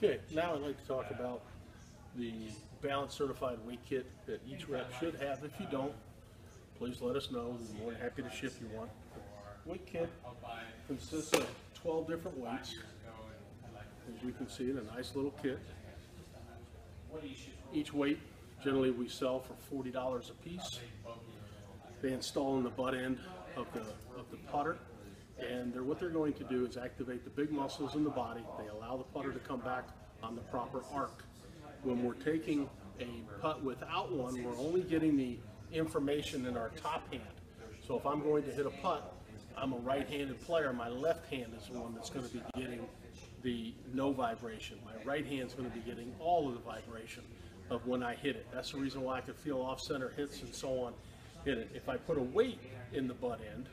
Okay, now I'd like to talk about the balance certified weight kit that each rep should have. If you don't, please let us know. We're more than happy to ship you one. Weight kit consists of 12 different weights. As you can see, in a nice little kit. Each weight, generally we sell for $40 a piece. They install in the butt end of the, of the putter. And they're, what they're going to do is activate the big muscles in the body. They allow the putter to come back on the proper arc. When we're taking a putt without one, we're only getting the information in our top hand. So if I'm going to hit a putt, I'm a right-handed player. My left hand is the one that's going to be getting the no vibration. My right hand's going to be getting all of the vibration of when I hit it. That's the reason why I can feel off-center hits and so on hit it. If I put a weight in the butt end,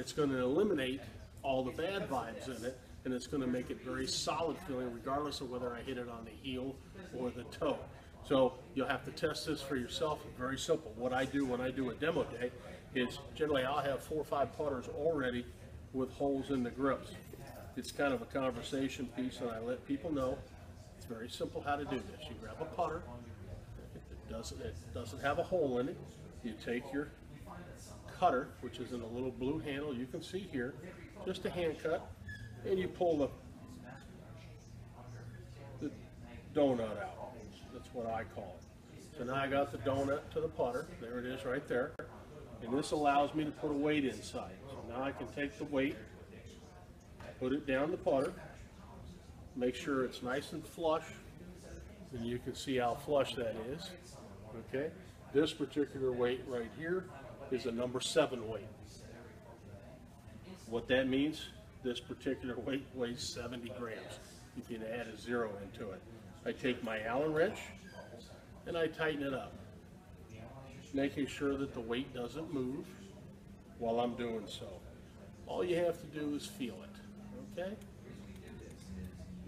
it's going to eliminate all the bad vibes in it and it's going to make it very solid feeling regardless of whether I hit it on the heel or the toe. So you'll have to test this for yourself. Very simple. What I do when I do a demo day is generally I'll have four or five putters already with holes in the grips. It's kind of a conversation piece and I let people know it's very simple how to do this. You grab a putter, it doesn't, it doesn't have a hole in it, you take your cutter, which is in a little blue handle you can see here, just a hand cut, and you pull the, the donut out. That's what I call it. So now I got the donut to the putter. There it is right there. And this allows me to put a weight inside. So now I can take the weight, put it down the putter, make sure it's nice and flush, and you can see how flush that is. Okay, this particular weight right here is a number seven weight. What that means, this particular weight weighs 70 grams. You can add a zero into it. I take my Allen wrench and I tighten it up, making sure that the weight doesn't move while I'm doing so. All you have to do is feel it, okay?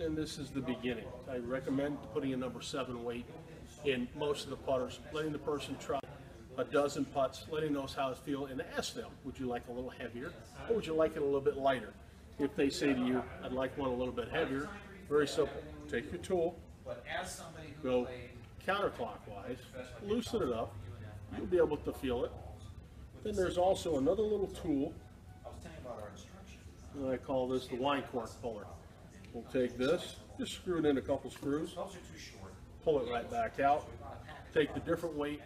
And this is the beginning. I recommend putting a number seven weight in most of the putters, letting the person try a dozen putts, letting those how it feel, and ask them, would you like a little heavier, or would you like it a little bit lighter? If they say to you, I'd like one a little bit heavier, very simple. Take your tool, go counterclockwise, loosen it up, you'll be able to feel it. Then there's also another little tool, I call this the wine cork puller. We'll take this, just screw it in a couple screws, pull it right back out, take the different weight,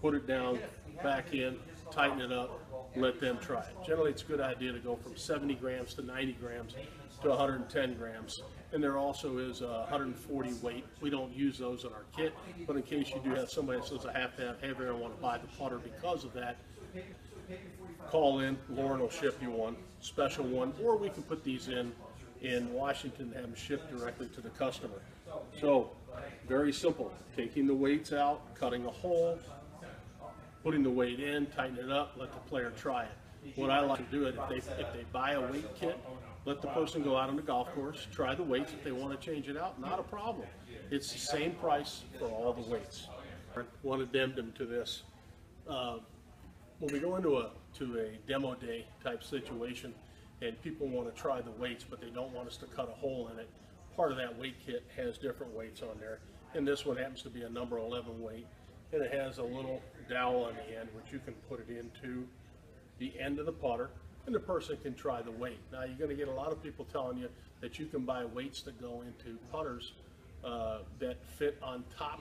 put it down, back in, tighten it up, let them try it. Generally, it's a good idea to go from 70 grams to 90 grams to 110 grams. And there also is a 140 weight. We don't use those in our kit, but in case you do have somebody that says I have to have heavier and want to buy the putter because of that, call in. Lauren will ship you one, special one, or we can put these in in Washington and have them shipped directly to the customer. So, very simple. Taking the weights out, cutting a hole, putting the weight in, tighten it up, let the player try it. What I like to do it if they if they buy a weight kit, let the person go out on the golf course, try the weights. If they want to change it out, not a problem. It's the same price for all the weights. One addendum to this. Uh, when we go into a to a demo day type situation and people want to try the weights but they don't want us to cut a hole in it, part of that weight kit has different weights on there. And this one happens to be a number 11 weight and it has a little dowel on the end which you can put it into the end of the putter and the person can try the weight. Now you're going to get a lot of people telling you that you can buy weights that go into putters uh, that fit on top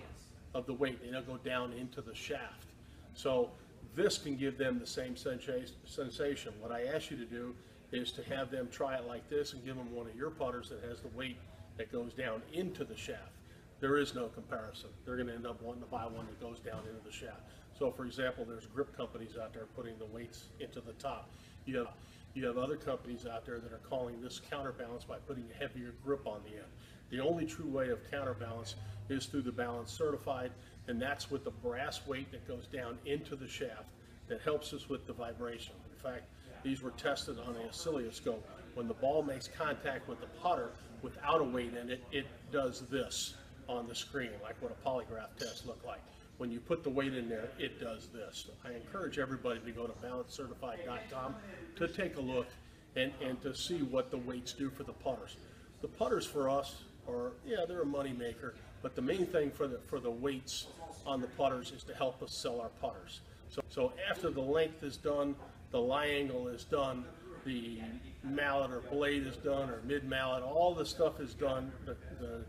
of the weight. They don't go down into the shaft. So this can give them the same sensation. What I ask you to do is to have them try it like this and give them one of your putters that has the weight that goes down into the shaft. There is no comparison. They're going to end up wanting to buy one that goes down into the shaft. So for example, there's grip companies out there putting the weights into the top. You have, you have other companies out there that are calling this counterbalance by putting a heavier grip on the end. The only true way of counterbalance is through the balance certified, and that's with the brass weight that goes down into the shaft that helps us with the vibration. In fact, these were tested on an oscilloscope. When the ball makes contact with the putter without a weight in it, it does this on the screen, like what a polygraph test looked like. When you put the weight in there, it does this. I encourage everybody to go to balancecertified.com to take a look and, and to see what the weights do for the putters. The putters for us are, yeah, they're a moneymaker, but the main thing for the, for the weights on the putters is to help us sell our putters. So, so after the length is done, the lie angle is done, the mallet or blade is done, or mid mallet, all the stuff is done, the, the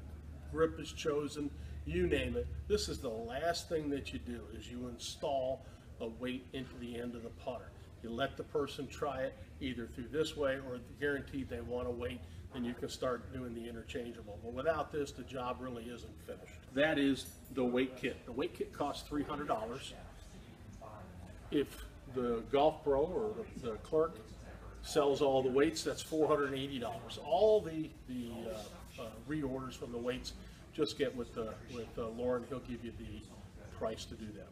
grip is chosen, you name it. This is the last thing that you do, is you install a weight into the end of the putter. You let the person try it either through this way or guaranteed they want to wait, and you can start doing the interchangeable. But without this, the job really isn't finished. That is the weight kit. The weight kit costs three hundred dollars. If the golf pro or the the clerk sells all the weights, that's four hundred and eighty dollars. All the, the uh, uh, reorders from the weights, just get with, uh, with uh, Lauren, he'll give you the price to do that.